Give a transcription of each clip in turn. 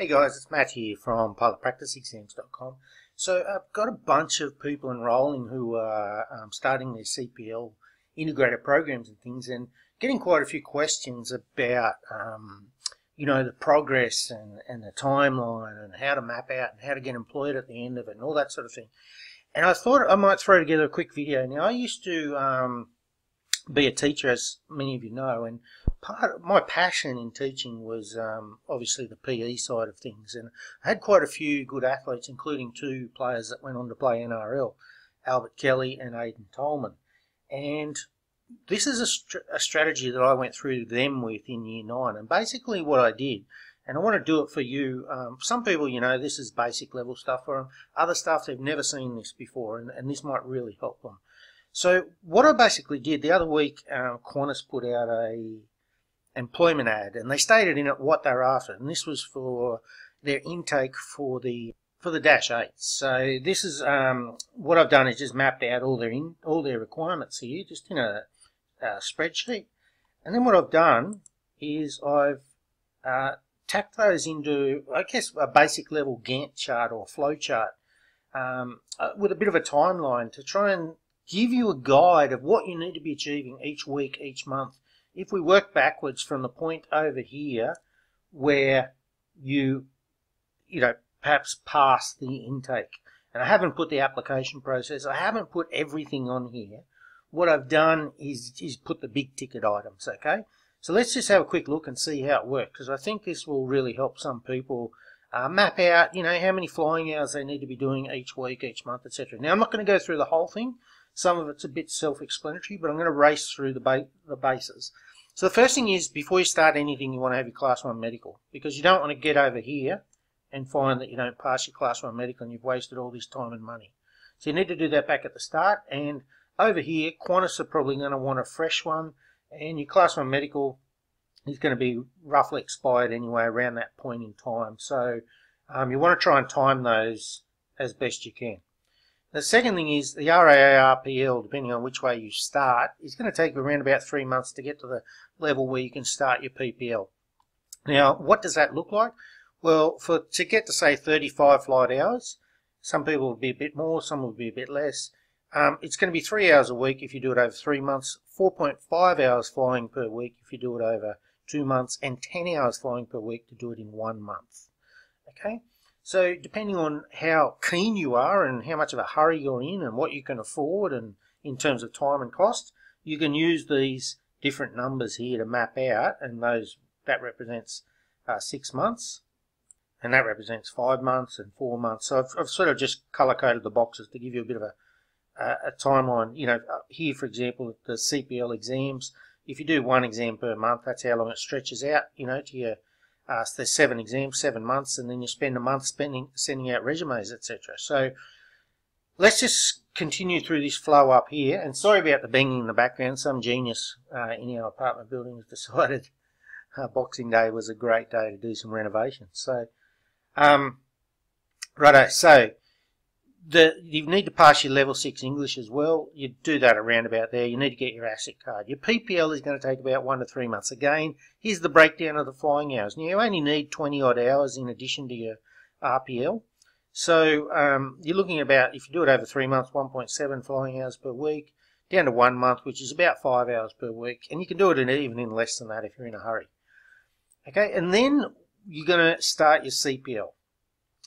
Hey guys, it's Matt here from pilotpracticeexams.com. So I've got a bunch of people enrolling who are um, starting their CPL integrated programs and things and getting quite a few questions about, um, you know, the progress and, and the timeline and how to map out and how to get employed at the end of it and all that sort of thing. And I thought I might throw together a quick video. Now I used to um, be a teacher, as many of you know, and part of my passion in teaching was um, obviously the PE side of things, and I had quite a few good athletes, including two players that went on to play NRL, Albert Kelly and Aiden Tolman, and this is a, a strategy that I went through them with in year nine, and basically what I did. And I want to do it for you. Um, some people, you know, this is basic level stuff for them. Other stuff, they've never seen this before, and, and this might really help them. So what I basically did the other week, um, Qantas put out a employment ad, and they stated in it what they're after, and this was for their intake for the for the dash eight. So this is um, what I've done is just mapped out all their in, all their requirements here, just in a, a spreadsheet, and then what I've done is I've uh, tacked those into I guess a basic level Gantt chart or flow chart um, uh, with a bit of a timeline to try and give you a guide of what you need to be achieving each week, each month. If we work backwards from the point over here where you, you know, perhaps pass the intake. And I haven't put the application process, I haven't put everything on here. What I've done is, is put the big ticket items, okay? So let's just have a quick look and see how it works, because I think this will really help some people uh, map out, you know, how many flying hours they need to be doing each week, each month, etc. Now, I'm not going to go through the whole thing. Some of it's a bit self-explanatory, but I'm going to race through the, ba the bases. So the first thing is, before you start anything, you want to have your Class 1 medical, because you don't want to get over here and find that you don't pass your Class 1 medical and you've wasted all this time and money. So you need to do that back at the start, and over here, Qantas are probably going to want a fresh one, and your Class 1 medical is going to be roughly expired anyway around that point in time. So um, you want to try and time those as best you can. The second thing is the RAARPL, depending on which way you start, is going to take around about three months to get to the level where you can start your PPL. Now, what does that look like? Well, for to get to say 35 flight hours, some people will be a bit more, some will be a bit less. Um, it's going to be three hours a week if you do it over three months, 4.5 hours flying per week if you do it over two months, and 10 hours flying per week to do it in one month. Okay, so depending on how keen you are and how much of a hurry you're in and what you can afford and in terms of time and cost, you can use these different numbers here to map out and those that represents uh, six months and that represents five months and four months. So I've, I've sort of just color coded the boxes to give you a bit of a, a, a timeline. You know, uh, here for example, the CPL exams, if you do one exam per month, that's how long it stretches out, you know, to your uh, so there's seven exams, seven months, and then you spend a month spending sending out resumes, etc. So let's just continue through this flow up here. And sorry about the banging in the background. Some genius uh, in our apartment building has decided uh, Boxing Day was a great day to do some renovations. So, um, righto. So the, you need to pass your level 6 English as well. You do that around about there. You need to get your ASIC card. Your PPL is going to take about one to three months. Again, here's the breakdown of the flying hours. Now, you only need 20 odd hours in addition to your RPL. So um, you're looking about, if you do it over three months, 1.7 flying hours per week, down to one month, which is about five hours per week. And you can do it in, even in less than that if you're in a hurry. Okay, and then you're going to start your CPL.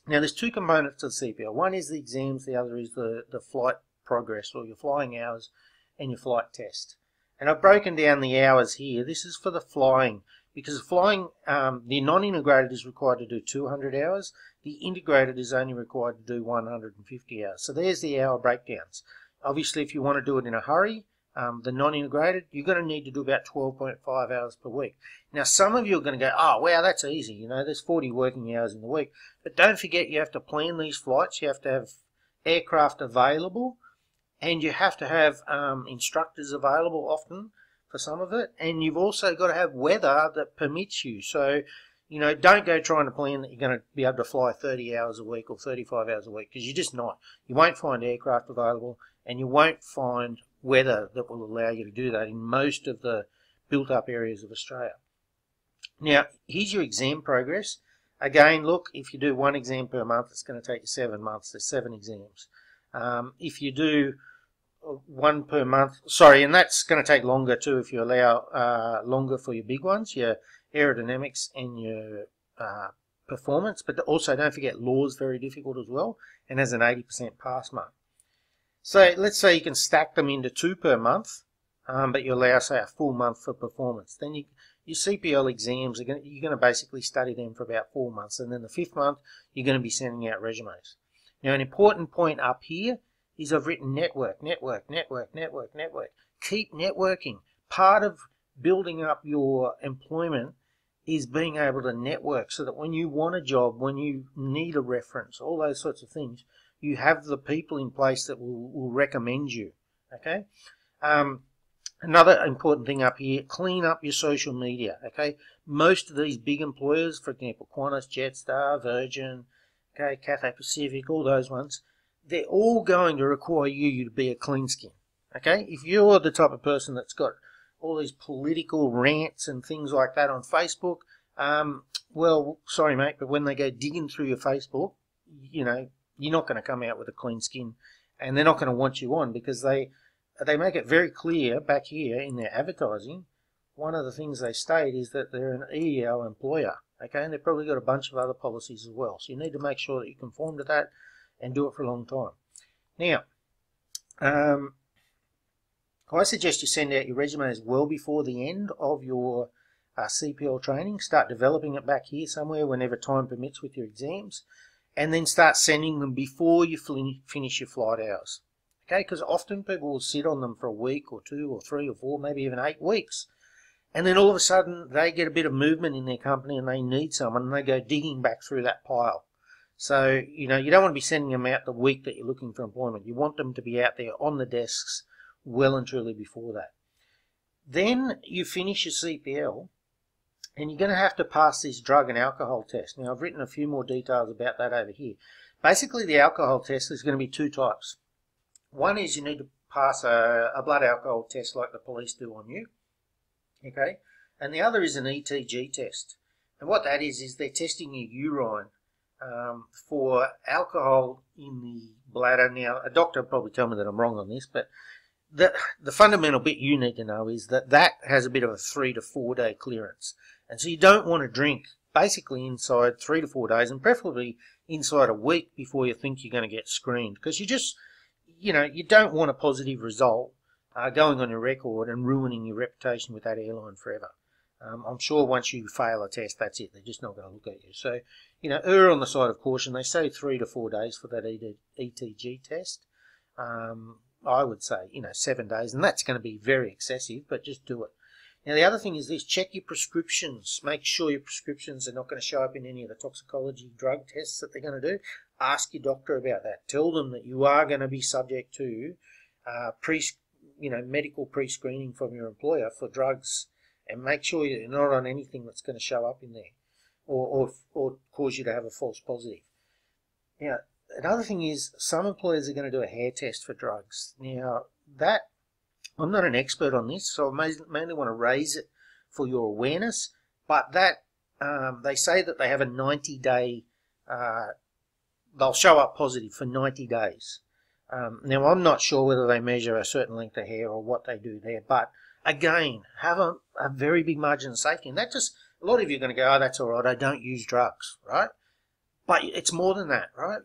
Now there's two components to the CPL. One is the exams, the other is the, the flight progress or your flying hours and your flight test. And I've broken down the hours here. This is for the flying because flying, um, the non-integrated is required to do 200 hours. The integrated is only required to do 150 hours. So there's the hour breakdowns. Obviously, if you want to do it in a hurry, um, the non-integrated, you're going to need to do about 12.5 hours per week. Now, some of you are going to go, oh, wow, that's easy. You know, there's 40 working hours in the week. But don't forget, you have to plan these flights. You have to have aircraft available, and you have to have um, instructors available often for some of it. And you've also got to have weather that permits you. So, you know, don't go trying to plan that you're going to be able to fly 30 hours a week or 35 hours a week because you're just not. You won't find aircraft available, and you won't find weather that will allow you to do that in most of the built up areas of Australia. Now, here's your exam progress. Again, look, if you do one exam per month, it's going to take you seven months. There's seven exams. Um, if you do uh, one per month, sorry, and that's going to take longer too if you allow uh, longer for your big ones, your aerodynamics and your uh, performance. But also don't forget law is very difficult as well and has an 80% pass mark. So let's say you can stack them into two per month, um, but you allow, say, a full month for performance. Then you, your CPL exams, are gonna, you're going to basically study them for about four months. And then the fifth month, you're going to be sending out resumes. Now, an important point up here is I've written network, network, network, network, network. Keep networking. Part of building up your employment is being able to network so that when you want a job, when you need a reference, all those sorts of things, you have the people in place that will, will recommend you. Okay. Um, another important thing up here: clean up your social media. Okay. Most of these big employers, for example, Qantas, Jetstar, Virgin, okay, Cathay Pacific, all those ones, they're all going to require you to be a clean skin. Okay. If you're the type of person that's got all these political rants and things like that on Facebook, um, well, sorry, mate, but when they go digging through your Facebook, you know, you're not going to come out with a clean skin, and they're not going to want you on because they they make it very clear back here in their advertising. One of the things they state is that they're an EEO employer, okay, and they've probably got a bunch of other policies as well. So you need to make sure that you conform to that and do it for a long time. Now, um, I suggest you send out your resumes well before the end of your uh, CPL training. Start developing it back here somewhere whenever time permits with your exams and then start sending them before you finish your flight hours. Okay, because often people will sit on them for a week or two or three or four, maybe even eight weeks. And then all of a sudden they get a bit of movement in their company and they need someone and they go digging back through that pile. So, you know, you don't want to be sending them out the week that you're looking for employment. You want them to be out there on the desks well and truly before that. Then you finish your CPL and you're going to have to pass this drug and alcohol test. Now, I've written a few more details about that over here. Basically, the alcohol test is going to be two types. One is you need to pass a, a blood alcohol test like the police do on you, okay? And the other is an ETG test. And what that is, is they're testing your urine um, for alcohol in the bladder. Now, a doctor will probably tell me that I'm wrong on this, but the, the fundamental bit you need to know is that that has a bit of a three to four day clearance. And so you don't want to drink basically inside three to four days and preferably inside a week before you think you're going to get screened because you just, you know, you don't want a positive result uh, going on your record and ruining your reputation with that airline forever. Um, I'm sure once you fail a test, that's it. They're just not going to look at you. So, you know, err on the side of caution. They say three to four days for that ETG test. Um, I would say, you know, seven days, and that's going to be very excessive, but just do it. Now, the other thing is this check your prescriptions. Make sure your prescriptions are not going to show up in any of the toxicology drug tests that they're going to do. Ask your doctor about that. Tell them that you are going to be subject to uh, pre, you know, medical pre-screening from your employer for drugs, and make sure you're not on anything that's going to show up in there, or or, or cause you to have a false positive. Now, another thing is some employers are going to do a hair test for drugs. Now, that I'm not an expert on this, so I mainly want to raise it for your awareness. But that um, they say that they have a 90 day, uh, they'll show up positive for 90 days. Um, now, I'm not sure whether they measure a certain length of hair or what they do there, but again, have a, a very big margin of safety. And that just, a lot of you are going to go, oh, that's all right, I don't use drugs, right? But it's more than that, right?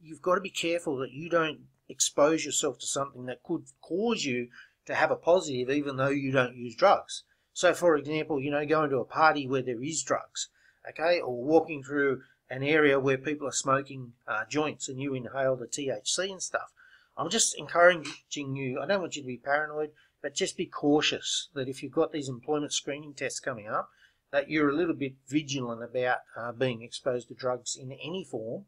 You've got to be careful that you don't expose yourself to something that could cause you to have a positive even though you don't use drugs. So, for example, you know, going to a party where there is drugs, okay, or walking through an area where people are smoking uh, joints and you inhale the THC and stuff. I'm just encouraging you, I don't want you to be paranoid, but just be cautious that if you've got these employment screening tests coming up, that you're a little bit vigilant about uh, being exposed to drugs in any form.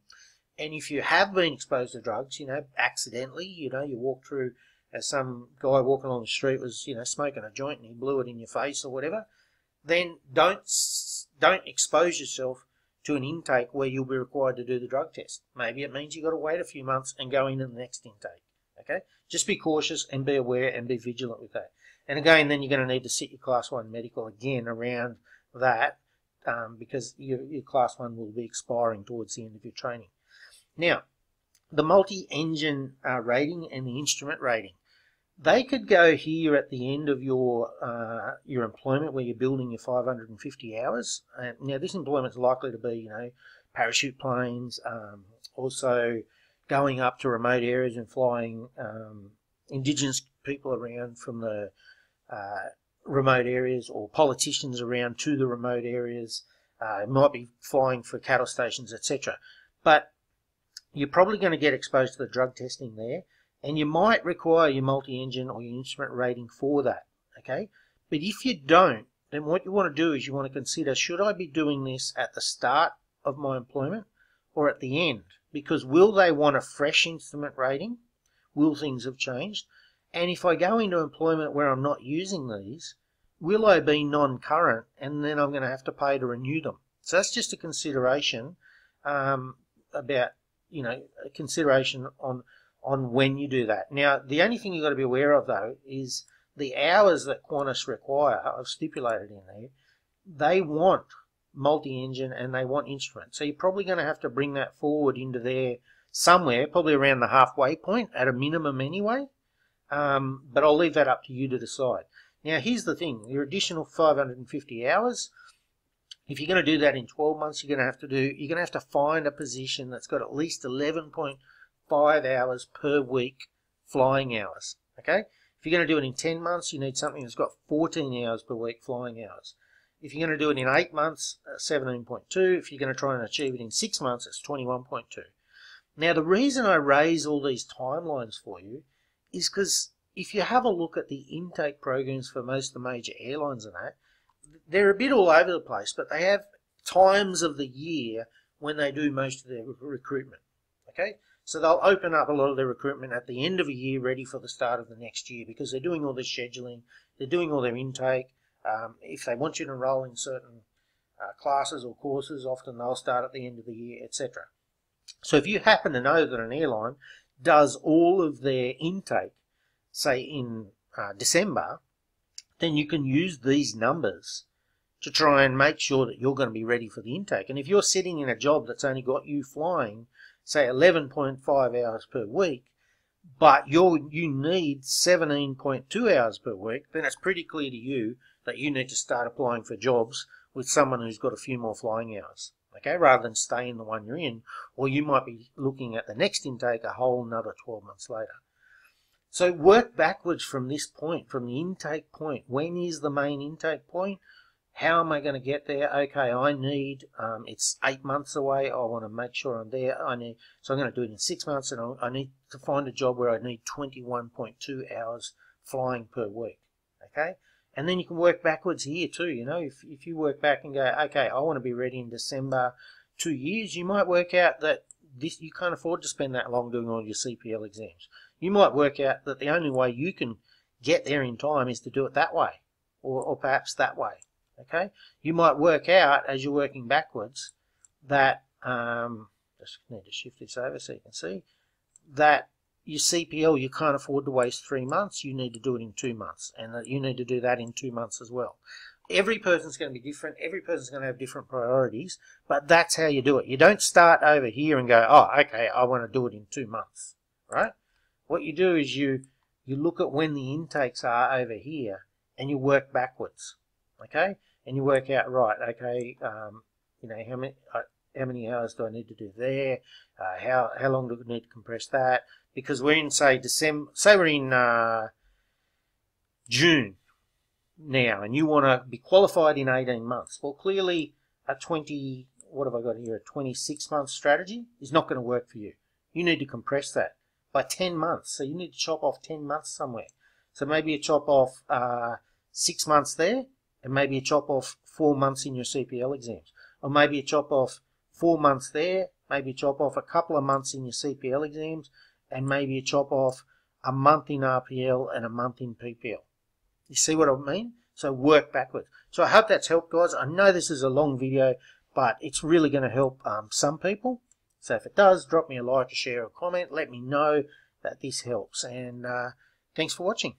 And if you have been exposed to drugs, you know, accidentally, you know, you walk through as some guy walking along the street was, you know, smoking a joint and he blew it in your face or whatever, then don't don't expose yourself to an intake where you'll be required to do the drug test. Maybe it means you've got to wait a few months and go into the next intake. Okay? Just be cautious and be aware and be vigilant with that. And again, then you're going to need to sit your class one medical again around that um, because your, your class one will be expiring towards the end of your training. Now, the multi-engine uh, rating and the instrument rating. They could go here at the end of your uh, your employment where you're building your 550 hours. Uh, now, this employment is likely to be, you know, parachute planes, um, also going up to remote areas and flying um, indigenous people around from the uh, remote areas or politicians around to the remote areas. Uh, it might be flying for cattle stations, etc. But you're probably going to get exposed to the drug testing there, and you might require your multi-engine or your instrument rating for that. Okay, but if you don't, then what you want to do is you want to consider: should I be doing this at the start of my employment or at the end? Because will they want a fresh instrument rating? Will things have changed? And if I go into employment where I'm not using these, will I be non-current and then I'm going to have to pay to renew them? So that's just a consideration um, about, you know, a consideration on on when you do that. Now, the only thing you've got to be aware of though is the hours that Qantas require, I've stipulated in there, they want multi-engine and they want instruments. So you're probably going to have to bring that forward into there somewhere, probably around the halfway point at a minimum anyway. Um, but I'll leave that up to you to decide. Now, here's the thing. Your additional 550 hours, if you're going to do that in 12 months, you're going to have to do, you're going to have to find a position that's got at least 11.5 hours per week flying hours. Okay? If you're going to do it in 10 months, you need something that's got 14 hours per week flying hours. If you're going to do it in 8 months, uh, 17.2. If you're going to try and achieve it in 6 months, it's 21.2. Now, the reason I raise all these timelines for you is because if you have a look at the intake programs for most of the major airlines and that, they're a bit all over the place, but they have times of the year when they do most of their recruitment. Okay, so they'll open up a lot of their recruitment at the end of a year, ready for the start of the next year, because they're doing all their scheduling, they're doing all their intake. Um, if they want you to enroll in certain uh, classes or courses, often they'll start at the end of the year, etc. So if you happen to know that an airline does all of their intake, say in uh, December, then you can use these numbers to try and make sure that you're going to be ready for the intake. And if you're sitting in a job that's only got you flying, say 11.5 hours per week, but you you need 17.2 hours per week, then it's pretty clear to you that you need to start applying for jobs with someone who's got a few more flying hours okay, rather than stay in the one you're in, or you might be looking at the next intake a whole another 12 months later. So work backwards from this point, from the intake point. When is the main intake point? How am I going to get there? Okay, I need, um, it's eight months away. I want to make sure I'm there. I need, so I'm going to do it in six months and I need to find a job where I need 21.2 hours flying per week. Okay, and then you can work backwards here too, you know, if, if you work back and go, okay, I want to be ready in December two years, you might work out that this you can't afford to spend that long doing all your CPL exams. You might work out that the only way you can get there in time is to do it that way, or, or perhaps that way. Okay, you might work out as you're working backwards that um, just need to shift this over so you can see that your CPL, you can't afford to waste three months. You need to do it in two months, and that you need to do that in two months as well. Every person's going to be different. Every person's going to have different priorities, but that's how you do it. You don't start over here and go, oh, okay, I want to do it in two months, right? What you do is you you look at when the intakes are over here, and you work backwards, okay? And you work out, right, okay, um, you know, how many, uh, how many hours do I need to do there? Uh, how how long do I need to compress that? Because we're in say December, say we're in uh, June now, and you want to be qualified in 18 months. Well, clearly a 20, what have I got here? A 26 month strategy is not going to work for you. You need to compress that by 10 months. So you need to chop off 10 months somewhere. So maybe you chop off uh, six months there, and maybe you chop off four months in your CPL exams, or maybe you chop off four months there, maybe chop off a couple of months in your CPL exams, and maybe you chop off a month in RPL and a month in PPL. You see what I mean? So work backwards. So I hope that's helped, guys. I know this is a long video, but it's really going to help um, some people. So if it does, drop me a like, a share, a comment. Let me know that this helps. And uh, thanks for watching.